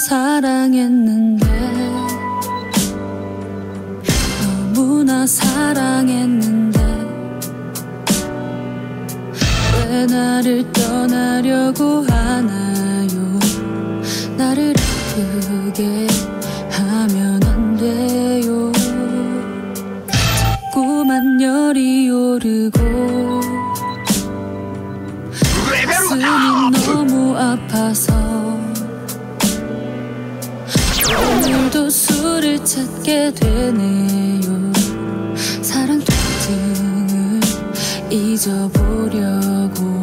사랑했는데 너무나 사랑했는데 왜 나를 떠나려고 하나요? 나를 아프게 하면 안 돼요. 자꾸만 열이 오르고 가슴이 너무 아파서 찾게 되네요. 사랑 통증을 잊어보려고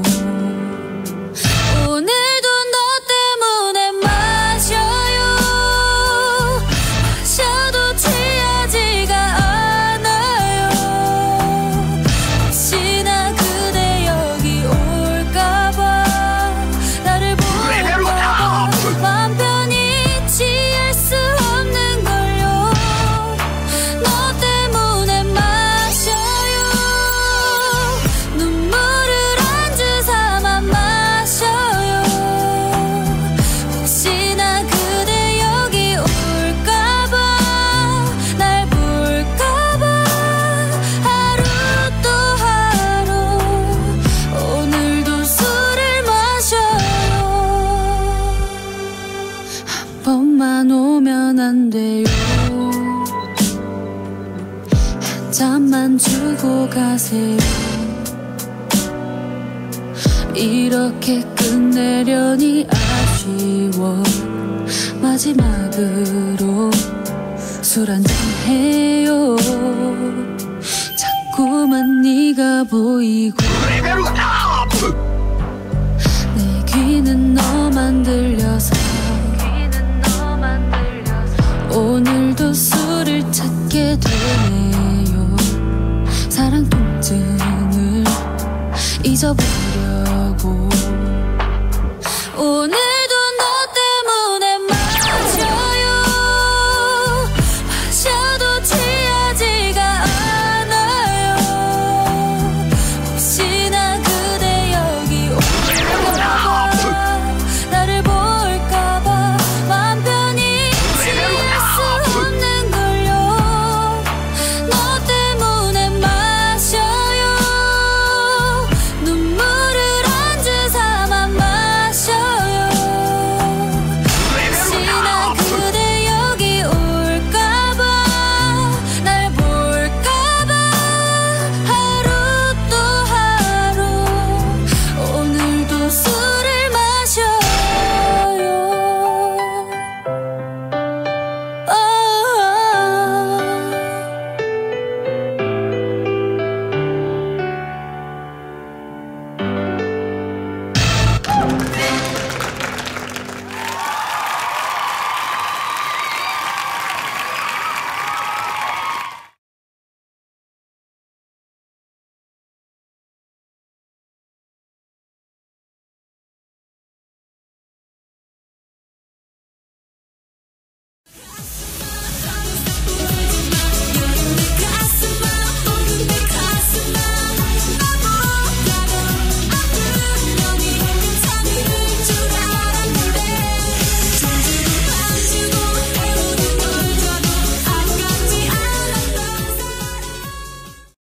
번만 오면 안 돼요. 한 잔만 주고 가세요. 이렇게 끝내려니 아쉬워. 마지막으로 술 한잔 해요. 자꾸만 네가 보이고 찾게 되네요. 사랑 통증을 오늘